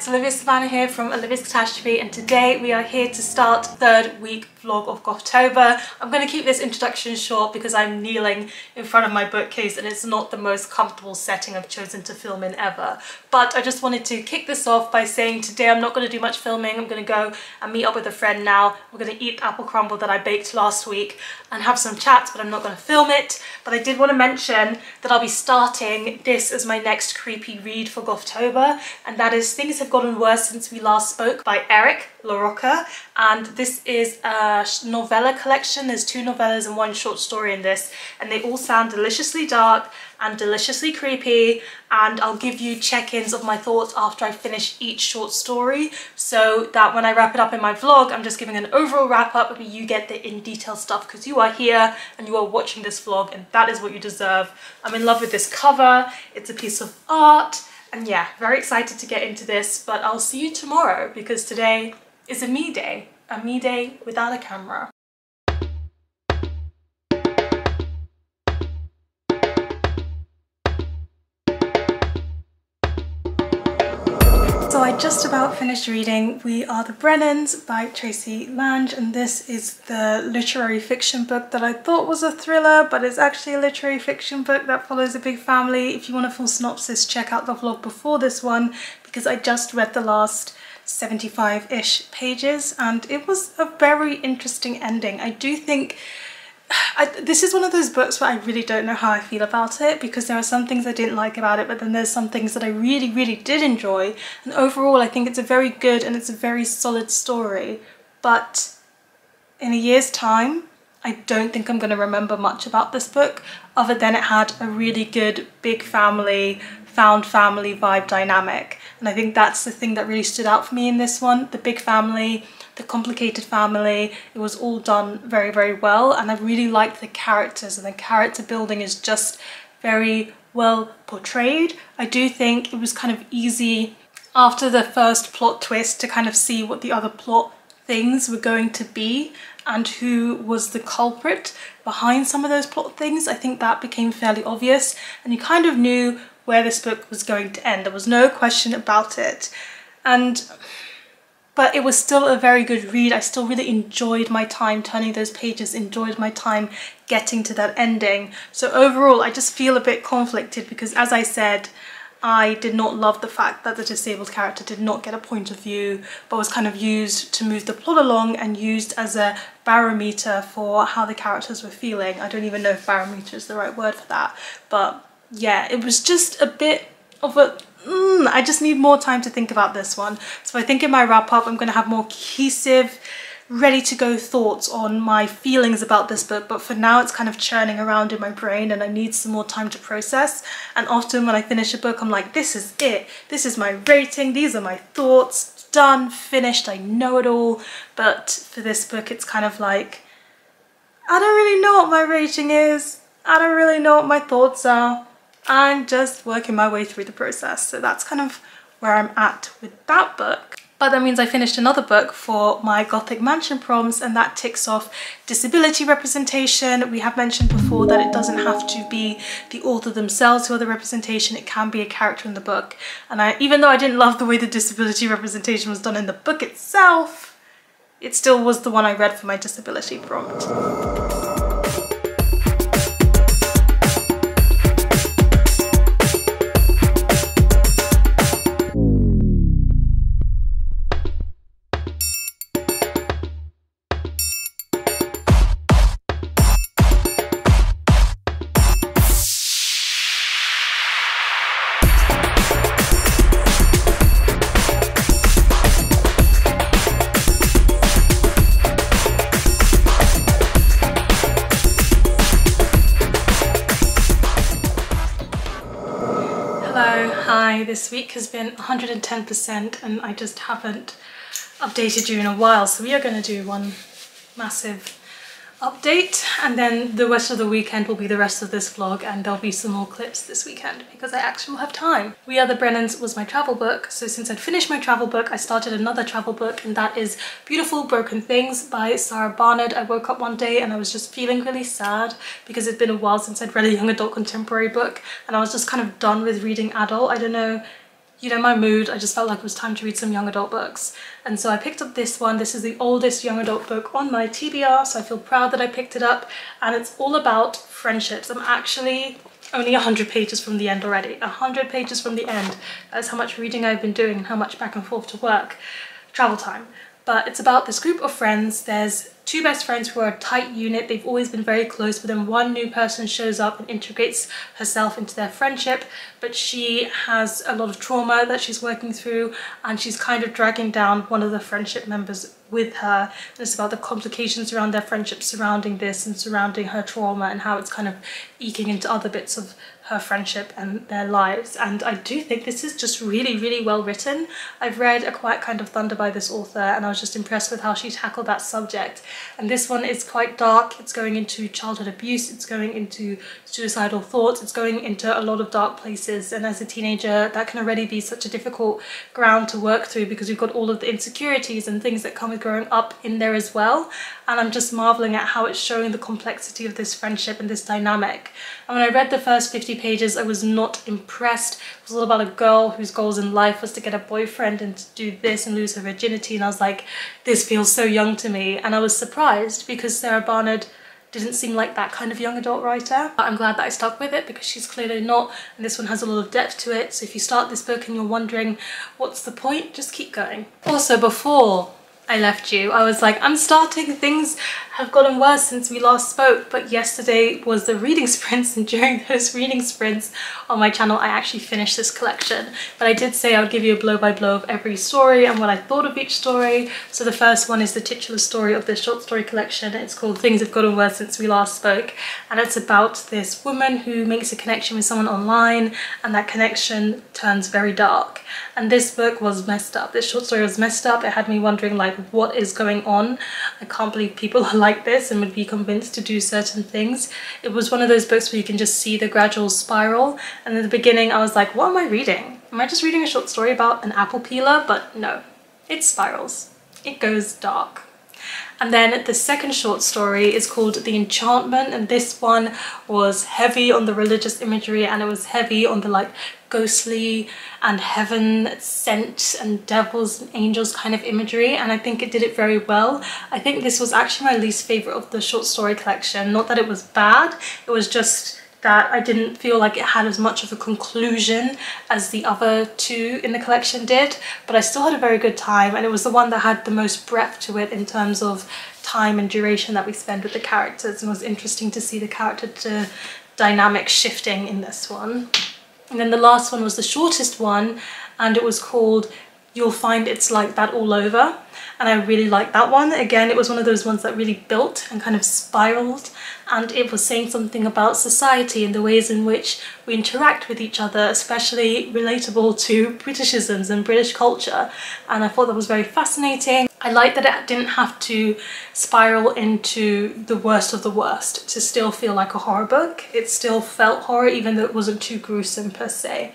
it's Olivia Savannah here from Olivia's Catastrophe and today we are here to start third week vlog of October. I'm going to keep this introduction short because I'm kneeling in front of my bookcase and it's not the most comfortable setting I've chosen to film in ever. But I just wanted to kick this off by saying today I'm not going to do much filming. I'm going to go and meet up with a friend now. We're going to eat apple crumble that I baked last week and have some chats but I'm not going to film it. But I did want to mention that I'll be starting this as my next creepy read for October and that is Things Have Gotten Worse Since We Last Spoke by Eric LaRocca. And this is a novella collection. There's two novellas and one short story in this. And they all sound deliciously dark and deliciously creepy. And I'll give you check-ins of my thoughts after I finish each short story. So that when I wrap it up in my vlog I'm just giving an overall wrap up but you get the in detail stuff because you are here and you are watching this vlog and that is what you deserve. I'm in love with this cover, it's a piece of art and yeah, very excited to get into this but I'll see you tomorrow because today is a me day, a me day without a camera. Just about finished reading We Are the Brennans by Tracey Lange and this is the literary fiction book that I thought was a thriller but it's actually a literary fiction book that follows a big family. If you want a full synopsis check out the vlog before this one because I just read the last 75-ish pages and it was a very interesting ending. I do think I, this is one of those books where I really don't know how I feel about it because there are some things I didn't like about it but then there's some things that I really really did enjoy. And overall I think it's a very good and it's a very solid story. But in a year's time I don't think I'm going to remember much about this book other than it had a really good big family found family vibe dynamic. And I think that's the thing that really stood out for me in this one the big family the complicated family. It was all done very very well. And I really liked the characters and the character building is just very well portrayed. I do think it was kind of easy after the first plot twist to kind of see what the other plot things were going to be and who was the culprit behind some of those plot things. I think that became fairly obvious. And you kind of knew where this book was going to end. There was no question about it. And but it was still a very good read. I still really enjoyed my time turning those pages, enjoyed my time getting to that ending. So overall, I just feel a bit conflicted because as I said, I did not love the fact that the disabled character did not get a point of view but was kind of used to move the plot along and used as a barometer for how the characters were feeling. I don't even know if barometer is the right word for that but yeah it was just a bit of a mm, I just need more time to think about this one. So I think in my wrap up I'm going to have more cohesive ready to go thoughts on my feelings about this book but for now it's kind of churning around in my brain and I need some more time to process. And often when I finish a book I'm like this is it. This is my rating. These are my thoughts. Done finished. I know it all. But for this book it's kind of like I don't really know what my rating is. I don't really know what my thoughts are I'm just working my way through the process so that's kind of where I'm at with that book but that means I finished another book for my Gothic Mansion proms and that ticks off disability representation. We have mentioned before that it doesn't have to be the author themselves who are the representation, it can be a character in the book. And I, even though I didn't love the way the disability representation was done in the book itself, it still was the one I read for my disability prompt. This week has been 110% and I just haven't updated you in a while. So we are going to do one massive update and then the rest of the weekend will be the rest of this vlog and there'll be some more clips this weekend because I actually will have time. We Are the Brennans was my travel book so since I'd finished my travel book I started another travel book and that is Beautiful Broken Things by Sara Barnard. I woke up one day and I was just feeling really sad because it's been a while since I'd read a young adult contemporary book and I was just kind of done with reading adult. I don't know you know my mood I just felt like it was time to read some young adult books. And so I picked up this one. This is the oldest young adult book on my TBR so I feel proud that I picked it up. And it's all about friendships. I'm actually only 100 pages from the end already. 100 pages from the end. That's how much reading I've been doing and how much back and forth to work. Travel time but it's about this group of friends. There's two best friends who are a tight unit. They've always been very close but then one new person shows up and integrates herself into their friendship. But she has a lot of trauma that she's working through and she's kind of dragging down one of the friendship members with her. And it's about the complications around their friendship surrounding this and surrounding her trauma and how it's kind of eking into other bits of her friendship and their lives. And I do think this is just really really well written. I've read A Quiet Kind of Thunder by this author and I was just impressed with how she tackled that subject. And this one is quite dark, it's going into childhood abuse, it's going into suicidal thoughts, it's going into a lot of dark places. And as a teenager that can already be such a difficult ground to work through because you've got all of the insecurities and things that come with growing up in there as well and I'm just marveling at how it's showing the complexity of this friendship and this dynamic. And when I read the first 50 pages, I was not impressed. It was all about a girl whose goals in life was to get a boyfriend and to do this and lose her virginity. And I was like, this feels so young to me. And I was surprised because Sara Barnard didn't seem like that kind of young adult writer. But I'm glad that I stuck with it because she's clearly not and this one has a lot of depth to it so if you start this book and you're wondering what's the point just keep going. Also before I left you. I was like, I'm starting, things have gotten worse since we last spoke, but yesterday was the reading sprints and during those reading sprints on my channel, I actually finished this collection. But I did say I would give you a blow by blow of every story and what I thought of each story. So the first one is the titular story of this short story collection. It's called Things Have Gotten Worse Since We Last Spoke. And it's about this woman who makes a connection with someone online and that connection turns very dark. And this book was messed up. This short story was messed up. It had me wondering like, what is going on? I can't believe people are like this and would be convinced to do certain things. It was one of those books where you can just see the gradual spiral. And in the beginning, I was like, what am I reading? Am I just reading a short story about an apple peeler? But no, it spirals. It goes dark. And then the second short story is called The Enchantment and this one was heavy on the religious imagery and it was heavy on the like ghostly and heaven sent and devils and angels kind of imagery and I think it did it very well. I think this was actually my least favourite of the short story collection. Not that it was bad, it was just that I didn't feel like it had as much of a conclusion as the other two in the collection did, but I still had a very good time and it was the one that had the most breadth to it in terms of time and duration that we spend with the characters and it was interesting to see the character dynamic shifting in this one. And then the last one was the shortest one and it was called You'll Find It's Like That All Over and I really liked that one. Again, it was one of those ones that really built and kind of spiraled and it was saying something about society and the ways in which we interact with each other, especially relatable to Britishisms and British culture. And I thought that was very fascinating. I liked that it didn't have to spiral into the worst of the worst to still feel like a horror book. It still felt horror even though it wasn't too gruesome per se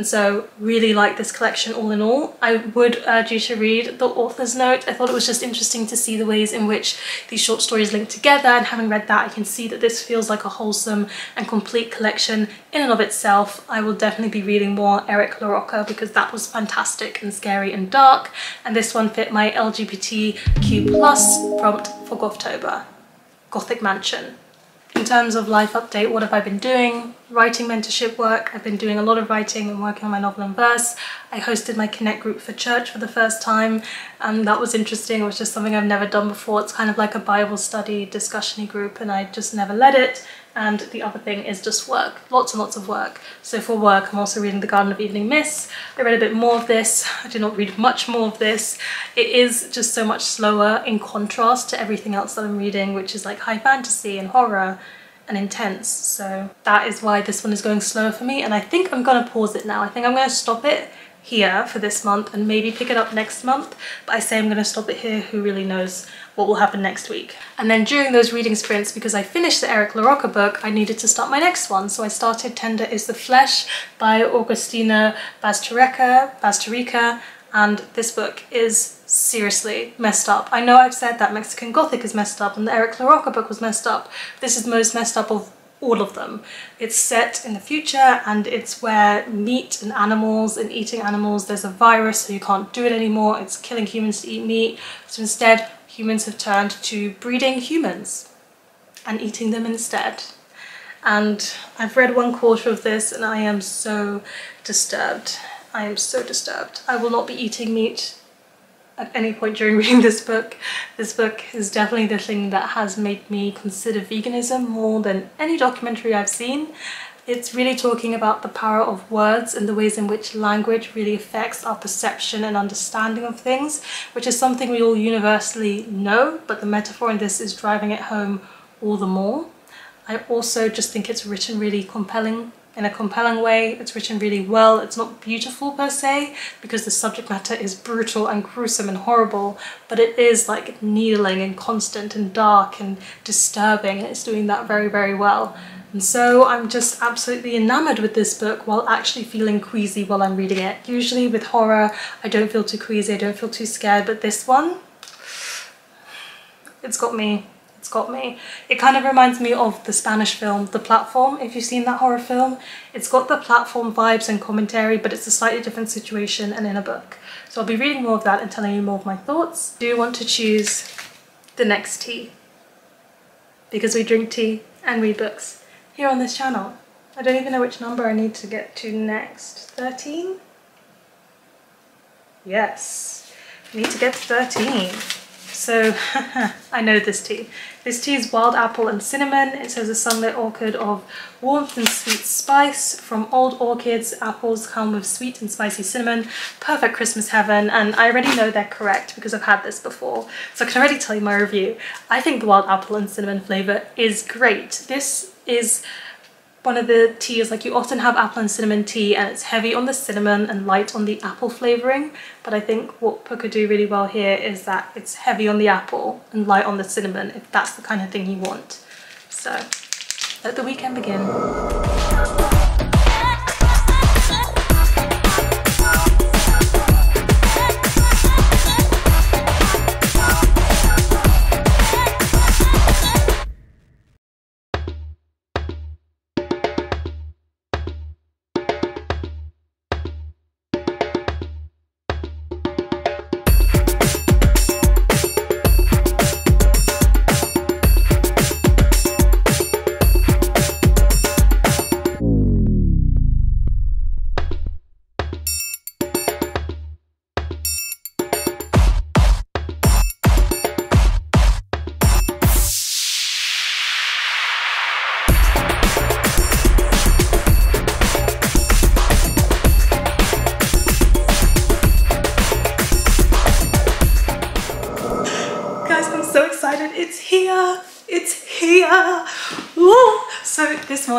and so really like this collection all in all. I would urge you to read the author's note. I thought it was just interesting to see the ways in which these short stories link together and having read that I can see that this feels like a wholesome and complete collection in and of itself. I will definitely be reading more Eric LaRocca because that was fantastic and scary and dark and this one fit my LGBTQ plus prompt for Gothtober. Gothic Mansion. In terms of life update, what have I been doing? Writing mentorship work. I've been doing a lot of writing and working on my novel and verse. I hosted my Connect group for church for the first time and that was interesting. It was just something I've never done before. It's kind of like a Bible study discussion group and I just never led it. And the other thing is just work, lots and lots of work. So for work, I'm also reading The Garden of Evening Mists. I read a bit more of this. I did not read much more of this. It is just so much slower in contrast to everything else that I'm reading, which is like high fantasy and horror and intense. So that is why this one is going slower for me. And I think I'm gonna pause it now. I think I'm gonna stop it here for this month and maybe pick it up next month. But I say I'm gonna stop it here, who really knows what will happen next week. And then during those reading sprints, because I finished the Eric LaRocca book, I needed to start my next one. So I started Tender is the Flesh by Agustina Bazterrica, Bazterrica and this book is seriously messed up. I know I've said that Mexican Gothic is messed up and the Eric LaRocca book was messed up. This is the most messed up of all of them. It's set in the future and it's where meat and animals and eating animals, there's a virus so you can't do it anymore, it's killing humans to eat meat. So instead humans have turned to breeding humans and eating them instead. And I've read one quarter of this and I am so disturbed. I am so disturbed. I will not be eating meat at any point during reading this book. This book is definitely the thing that has made me consider veganism more than any documentary I've seen. It's really talking about the power of words and the ways in which language really affects our perception and understanding of things, which is something we all universally know, but the metaphor in this is driving it home all the more. I also just think it's written really compelling in a compelling way. It's written really well. It's not beautiful per se because the subject matter is brutal and gruesome and horrible, but it is like needling and constant and dark and disturbing and it's doing that very, very well. And so I'm just absolutely enamored with this book while actually feeling queasy while I'm reading it. Usually with horror, I don't feel too queasy, I don't feel too scared, but this one, it's got me it's got me. It kind of reminds me of the Spanish film, The Platform, if you've seen that horror film. It's got the platform vibes and commentary, but it's a slightly different situation and in a book. So I'll be reading more of that and telling you more of my thoughts. Do you want to choose the next tea? Because we drink tea and read books here on this channel. I don't even know which number I need to get to next. 13? Yes, I need to get to 13. So I know this tea. This tea is wild apple and cinnamon. It says a sunlit orchid of warmth and sweet spice. From old orchids, apples come with sweet and spicy cinnamon. Perfect Christmas heaven. And I already know they're correct because I've had this before. So I can already tell you my review. I think the wild apple and cinnamon flavour is great. This is one of the teas, like you often have apple and cinnamon tea and it's heavy on the cinnamon and light on the apple flavouring. But I think what Pukka do really well here is that it's heavy on the apple and light on the cinnamon, if that's the kind of thing you want. So let the weekend begin.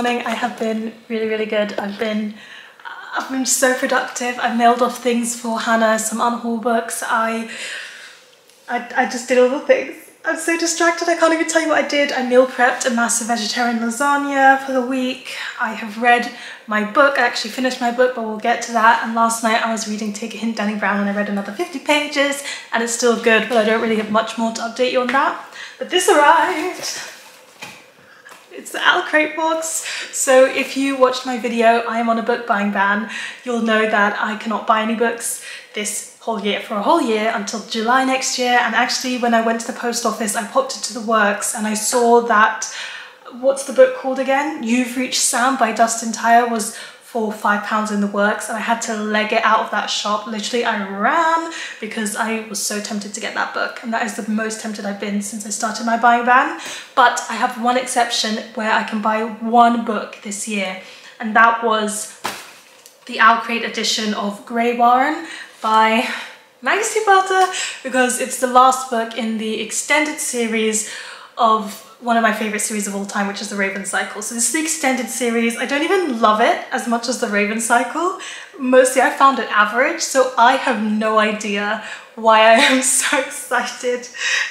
Morning I have been really, really good. I've been I've been so productive. I've mailed off things for Hannah, some unhaul books. I, I, I just did all the things. I'm so distracted, I can't even tell you what I did. I meal prepped a massive vegetarian lasagna for the week. I have read my book, I actually finished my book, but we'll get to that. And last night I was reading Take a Hint, Dani Brown, and I read another 50 pages, and it's still good, but I don't really have much more to update you on that. But this arrived. It's the OwlCrate box. So if you watched my video, I am on a book buying ban. You'll know that I cannot buy any books this whole year for a whole year until July next year. And actually when I went to the post office, I popped into the works and I saw that, what's the book called again? You've Reached Sam by Dustin Thao was for five pounds in the works and I had to leg it out of that shop. Literally I ran because I was so tempted to get that book and that is the most tempted I've been since I started my buying ban. But I have one exception where I can buy one book this year and that was the OwlCrate edition of Greywaren by Maggie Stiefvater because it's the last book in the extended series of one of my favorite series of all time, which is The Raven Cycle. So this is the extended series. I don't even love it as much as The Raven Cycle. Mostly I found it average, so I have no idea why I am so excited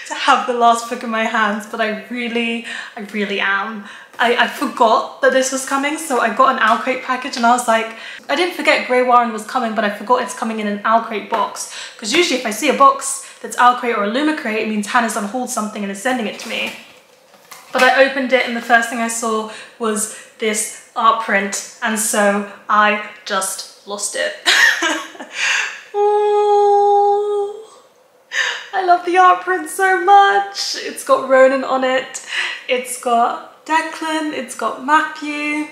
to have the last book in my hands, but I really, I really am. I, I forgot that this was coming, so I got an OwlCrate package and I was like, I didn't forget Greywaren was coming, but I forgot it's coming in an OwlCrate box. Because usually if I see a box that's OwlCrate or Illumicrate, it means Hannah's unhauled something and is sending it to me. But I opened it and the first thing I saw was this art print and so I just lost it. oh, I love the art print so much. It's got Ronan on it. It's got Declan. It's got Matthew.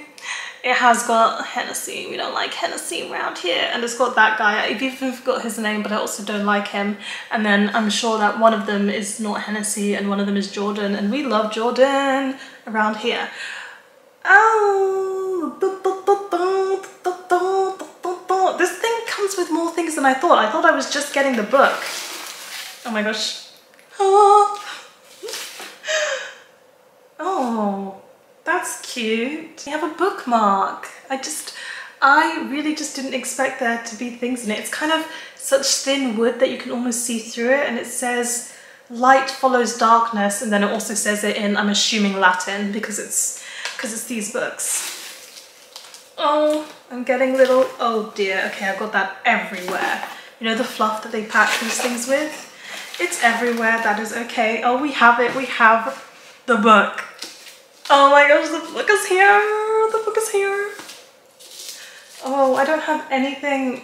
It has got Hennessy. We don't like Hennessy around here. And it's got that guy. I've even forgot his name, but I also don't like him. And then I'm sure that one of them is not Hennessy and one of them is Jordan. And we love Jordan around here. Oh, this thing comes with more things than I thought. I thought I was just getting the book. Oh my gosh. Oh. Oh. That's cute. You have a bookmark. I just, I really just didn't expect there to be things in it. It's kind of such thin wood that you can almost see through it and it says light follows darkness and then it also says it in, I'm assuming Latin because it's, because it's these books. Oh, I'm getting little, oh dear, okay, I've got that everywhere. You know the fluff that they pack these things with? It's everywhere, that is okay. Oh, we have it, we have the book. Oh my gosh, the book is here. The book is here. Oh, I don't have anything.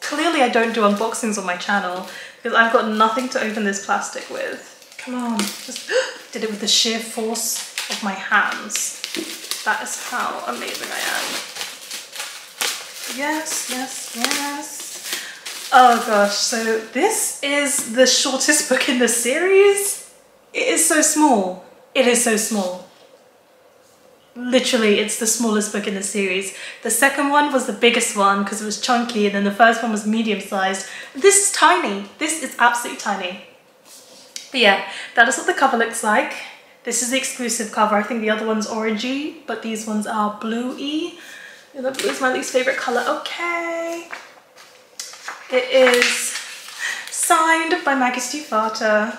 Clearly I don't do unboxings on my channel because I've got nothing to open this plastic with. Come on, just did it with the sheer force of my hands. That is how amazing I am. Yes, yes, yes. Oh gosh, so this is the shortest book in the series. It is so small. It is so small literally it's the smallest book in the series. The second one was the biggest one because it was chunky and then the first one was medium sized. This is tiny. This is absolutely tiny. But yeah, that is what the cover looks like. This is the exclusive cover. I think the other one's orangey, but these ones are blue-y. The blue is my least favorite color. Okay. It is signed by Maggie Stiefvater.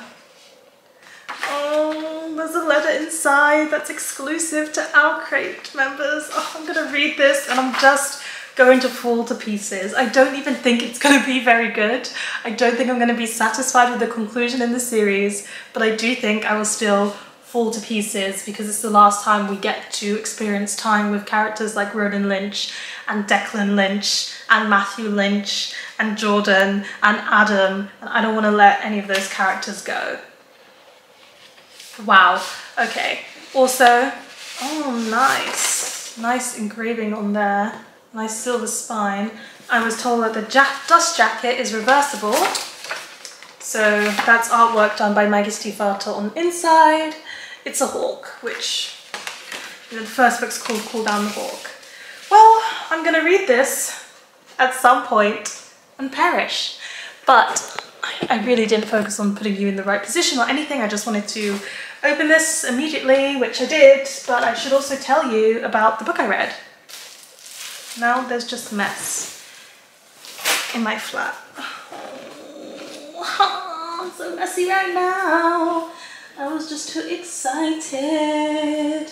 Oh, there's a letter inside that's exclusive to OwlCrate members. Oh, I'm gonna read this and I'm just going to fall to pieces. I don't even think it's gonna be very good. I don't think I'm gonna be satisfied with the conclusion in the series, but I do think I will still fall to pieces because it's the last time we get to experience time with characters like Ronan Lynch and Declan Lynch and Matthew Lynch and Jordan and Adam and I don't want to let any of those characters go. Wow, okay. Also, oh nice, nice engraving on there. Nice silver spine. I was told that the dust jacket is reversible. So that's artwork done by Maggie on the inside. It's a hawk, which you know, the first book's called Call Down the Hawk. Well, I'm gonna read this at some point and perish. But I really didn't focus on putting you in the right position or anything. I just wanted to open this immediately, which I did, but I should also tell you about the book I read. Now there's just mess in my flat. Oh, so messy right now. I was just too excited.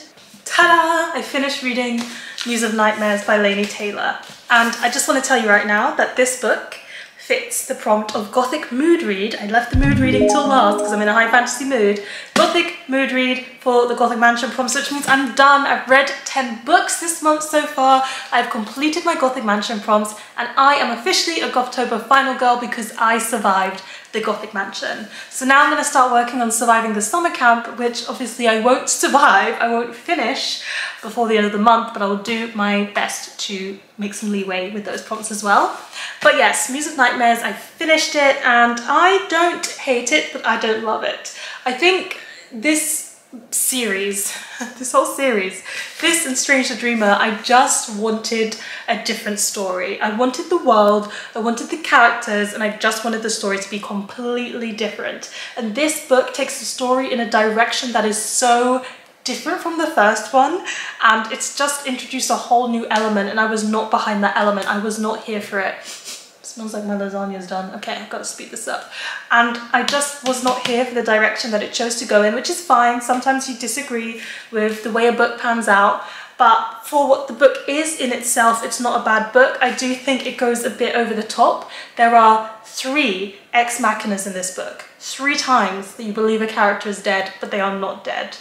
Ta-da! I finished reading Muse of Nightmares by Laini Taylor. And I just want to tell you right now that this book fits the prompt of Gothic mood read. I left the mood reading till last because I'm in a high fantasy mood. Gothic mood read for the Gothic Mansion prompts, which means I'm done. I've read 10 books this month so far. I've completed my Gothic Mansion prompts and I am officially a Gothtober final girl because I survived the Gothic Mansion. So now I'm going to start working on surviving the summer camp, which obviously I won't survive, I won't finish before the end of the month, but I will do my best to make some leeway with those prompts as well. But yes, Muse of Nightmares, I finished it and I don't hate it, but I don't love it. I think this series, this whole series, this and Strange the Dreamer, I just wanted a different story. I wanted the world, I wanted the characters, and I just wanted the story to be completely different. And this book takes the story in a direction that is so different from the first one and it's just introduced a whole new element and I was not behind that element. I was not here for it. Smells like my lasagna's done. Okay, I've got to speed this up. And I just was not here for the direction that it chose to go in, which is fine. Sometimes you disagree with the way a book pans out, but for what the book is in itself, it's not a bad book. I do think it goes a bit over the top. There are three ex machinas in this book. Three times that you believe a character is dead, but they are not dead.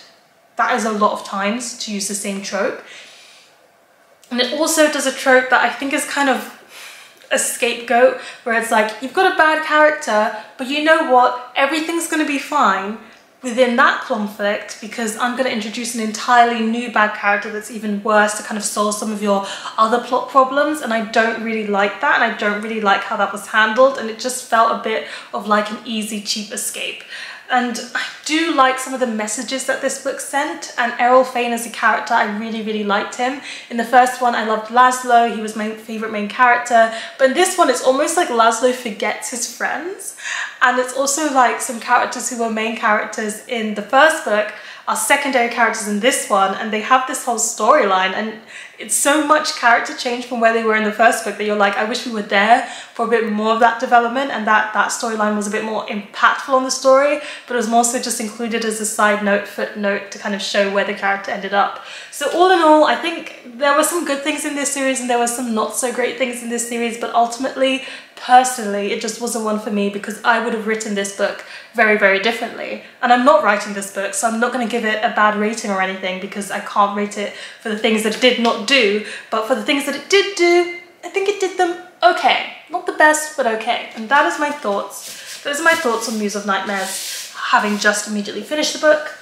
That is a lot of times to use the same trope. And it also does a trope that I think is kind of a scapegoat where it's like, you've got a bad character, but you know what? Everything's gonna be fine within that conflict because I'm going to introduce an entirely new bad character that's even worse to kind of solve some of your other plot problems and I don't really like that and I don't really like how that was handled and it just felt a bit of like an easy cheap escape. And I do like some of the messages that this book sent and Eril-Fane as a character, I really, really liked him. In the first one, I loved Lazlo, he was my favourite main character. But in this one, it's almost like Lazlo forgets his friends. And it's also like some characters who were main characters in the first book are secondary characters in this one and they have this whole storyline and it's so much character change from where they were in the first book that you're like, I wish we were there for a bit more of that development and that that storyline was a bit more impactful on the story, but it was more so just included as a side note, footnote to kind of show where the character ended up. So all in all, I think there were some good things in this series and there were some not so great things in this series, but ultimately personally it just wasn't one for me because I would have written this book very very differently. And I'm not writing this book so I'm not going to give it a bad rating or anything because I can't rate it for the things that it did not do. But for the things that it did do I think it did them okay. Not the best but okay. And that is my thoughts. Those are my thoughts on Muse of Nightmares. Having just immediately finished the book.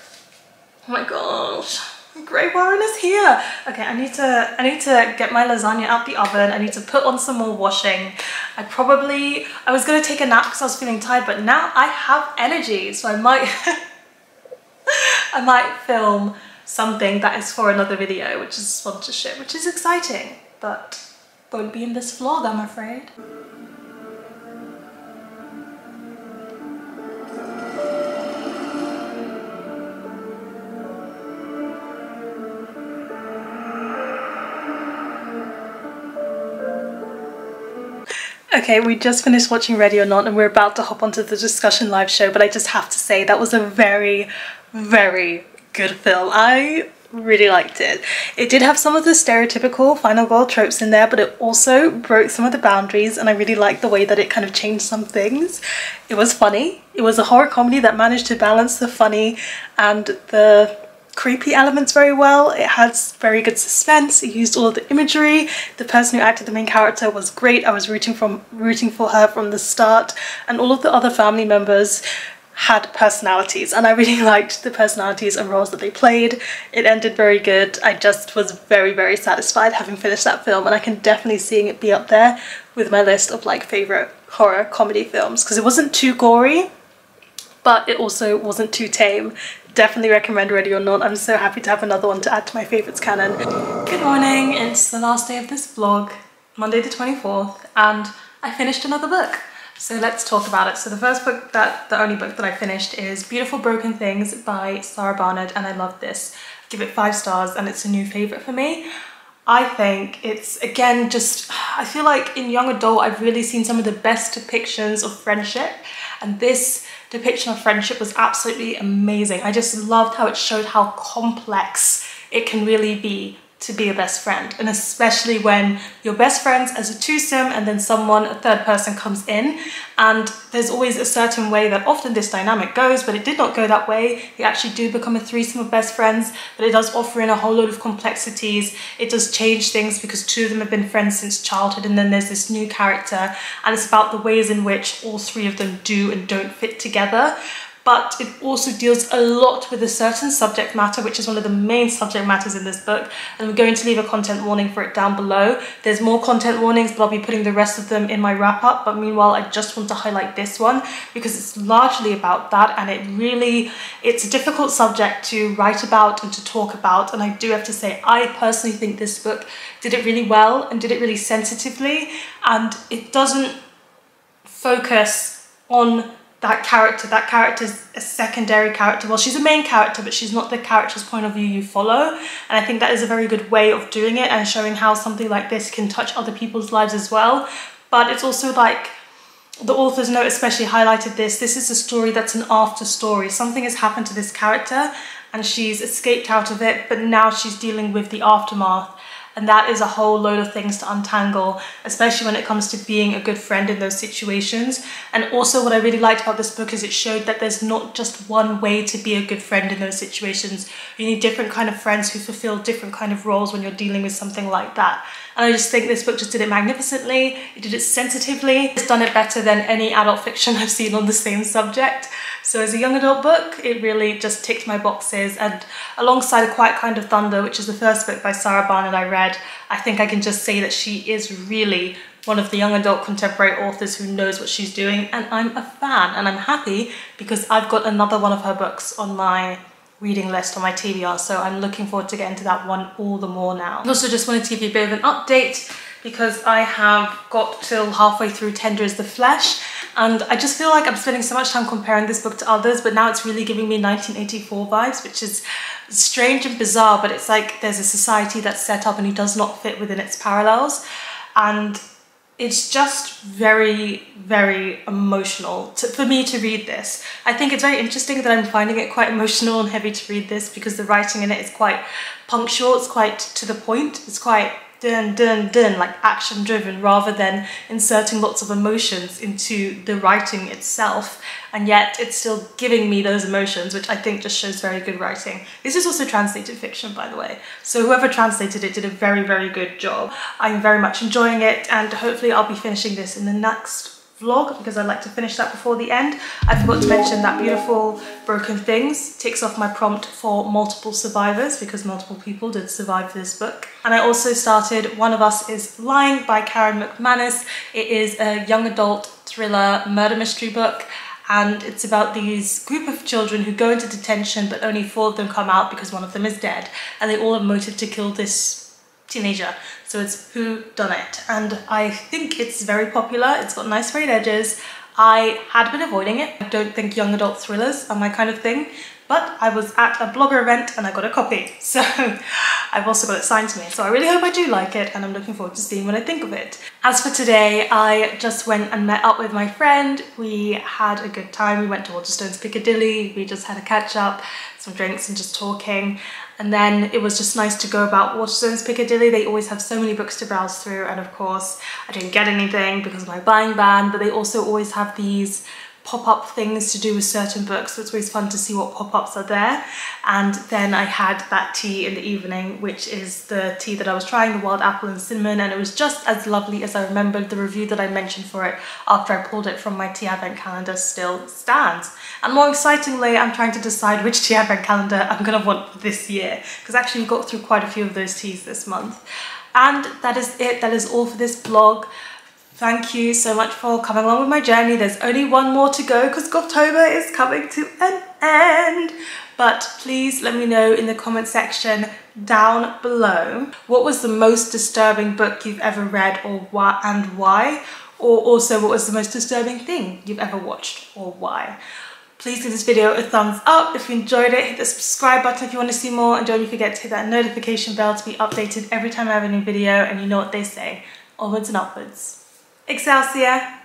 Oh my gosh Greywaren is here. Okay, I need to I need to get my lasagna out the oven. I need to put on some more washing. I probably I was gonna take a nap because I was feeling tired, but now I have energy, so I might I might film something that is for another video, which is sponsorship, which is exciting, but won't be in this vlog, I'm afraid. Okay, we just finished watching Ready or Not and we're about to hop onto the discussion live show, but I just have to say that was a very, very good film. I really liked it. It did have some of the stereotypical final girl tropes in there, but it also broke some of the boundaries and I really liked the way that it kind of changed some things. It was funny. It was a horror comedy that managed to balance the funny and the creepy elements very well. It has very good suspense. It used all of the imagery. The person who acted the main character was great. I was rooting from rooting for her from the start and all of the other family members had personalities and I really liked the personalities and roles that they played. It ended very good. I just was very very satisfied having finished that film and I can definitely seeing it be up there with my list of like favourite horror comedy films because it wasn't too gory but it also wasn't too tame definitely recommend Ready or Not. I'm so happy to have another one to add to my favourites canon. Good morning, it's the last day of this vlog, Monday the 24th, and I finished another book. So let's talk about it. So the first book, that the only book that I finished is Beautiful Broken Things by Sara Barnard, and I love this. I give it five stars, and it's a new favourite for me. I think it's, again, just, I feel like in young adult, I've really seen some of the best depictions of friendship, and this depiction of friendship was absolutely amazing. I just loved how it showed how complex it can really be to be a best friend. And especially when you're best friends as a twosome and then someone a third person comes in. And there's always a certain way that often this dynamic goes but it did not go that way. They actually do become a threesome of best friends but it does offer in a whole load of complexities. It does change things because two of them have been friends since childhood and then there's this new character. And it's about the ways in which all three of them do and don't fit together but it also deals a lot with a certain subject matter, which is one of the main subject matters in this book. And I'm going to leave a content warning for it down below. There's more content warnings, but I'll be putting the rest of them in my wrap up. But meanwhile, I just want to highlight this one because it's largely about that. And it really, it's a difficult subject to write about and to talk about. And I do have to say, I personally think this book did it really well and did it really sensitively. And it doesn't focus on that character. That character's a secondary character. Well, she's a main character, but she's not the character's point of view you follow. And I think that is a very good way of doing it and showing how something like this can touch other people's lives as well. But it's also like, the author's note especially highlighted this, this is a story that's an after story. Something has happened to this character and she's escaped out of it, but now she's dealing with the aftermath. And that is a whole load of things to untangle, especially when it comes to being a good friend in those situations. And also what I really liked about this book is it showed that there's not just one way to be a good friend in those situations. You need different kind of friends who fulfill different kind of roles when you're dealing with something like that. And I just think this book just did it magnificently. It did it sensitively. It's done it better than any adult fiction I've seen on the same subject. So as a young adult book, it really just ticked my boxes. And alongside A Quiet Kind of Thunder, which is the first book by Sara Barnard I read, I think I can just say that she is really one of the young adult contemporary authors who knows what she's doing. And I'm a fan and I'm happy because I've got another one of her books on my reading list on my TBR, so I'm looking forward to getting to that one all the more now. I also just wanted to give you a bit of an update because I have got till halfway through Tender is the Flesh and I just feel like I'm spending so much time comparing this book to others but now it's really giving me 1984 vibes which is strange and bizarre but it's like there's a society that's set up and it does not fit within its parallels and it's just very, very emotional to, for me to read this. I think it's very interesting that I'm finding it quite emotional and heavy to read this because the writing in it is quite punctual, it's quite to the point, it's quite dun dun dun like action driven rather than inserting lots of emotions into the writing itself and yet it's still giving me those emotions which I think just shows very good writing. This is also translated fiction by the way so whoever translated it did a very very good job. I'm very much enjoying it and hopefully I'll be finishing this in the next vlog because I'd like to finish that before the end. I forgot to mention that beautiful Broken Things ticks off my prompt for multiple survivors because multiple people did survive this book. And I also started One of Us is Lying by Karen McManus. It is a young adult thriller murder mystery book and it's about these group of children who go into detention but only four of them come out because one of them is dead and they all have motive to kill this teenager. So it's Who Done It. And I think it's very popular. It's got nice frayed edges. I had been avoiding it. I don't think young adult thrillers are my kind of thing, but I was at a blogger event and I got a copy. So I've also got it signed to me. So I really hope I do like it and I'm looking forward to seeing what I think of it. As for today, I just went and met up with my friend. We had a good time. We went to Waterstones Piccadilly. We just had a catch up, some drinks and just talking. And then it was just nice to go about Waterstones Piccadilly. They always have so many books to browse through. And of course, I didn't get anything because of my buying ban, but they also always have these pop-up things to do with certain books so it's always fun to see what pop-ups are there and then I had that tea in the evening which is the tea that I was trying the wild apple and cinnamon and it was just as lovely as I remembered the review that I mentioned for it after I pulled it from my tea advent calendar still stands and more excitingly I'm trying to decide which tea advent calendar I'm gonna want this year because actually we got through quite a few of those teas this month and that is it that is all for this vlog Thank you so much for coming along with my journey. There's only one more to go because October is coming to an end. But please let me know in the comment section down below what was the most disturbing book you've ever read or why and why or also what was the most disturbing thing you've ever watched or why. Please give this video a thumbs up if you enjoyed it. Hit the subscribe button if you want to see more and don't forget to hit that notification bell to be updated every time I have a new video and you know what they say, onwards and upwards. Excelsior!